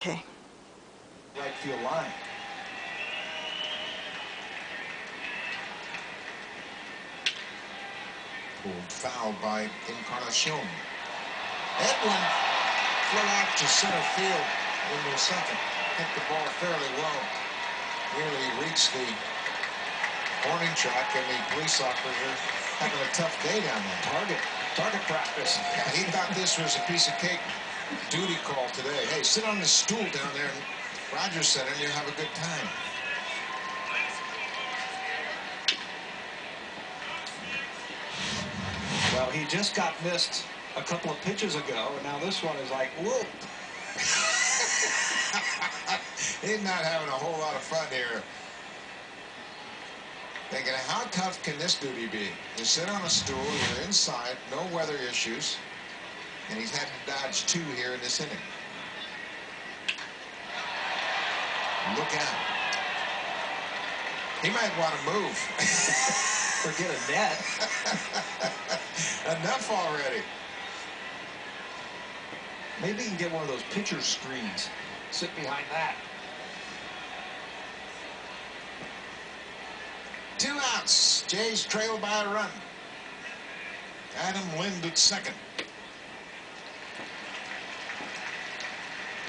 Okay. Right field line. Pulled foul by Encarnacion. Edwin flew out to center field into second. Hit the ball fairly well. Nearly reached the warning track, and the police officer having a tough day down there. Target. Target practice. Yeah, he thought this was a piece of cake duty call today. Hey, sit on the stool down there in Rogers Center and you'll have a good time. Well, he just got missed a couple of pitches ago, and now this one is like, whoop. He's not having a whole lot of fun here. Thinking, how tough can this duty be? You sit on a stool, you're inside, no weather issues, and he's had to dodge two here in this inning. Look out. He might want to move. Forget a net. Enough already. Maybe he can get one of those pitcher screens. Sit behind that. Two outs. Jays trail by a run. Adam Lind at second.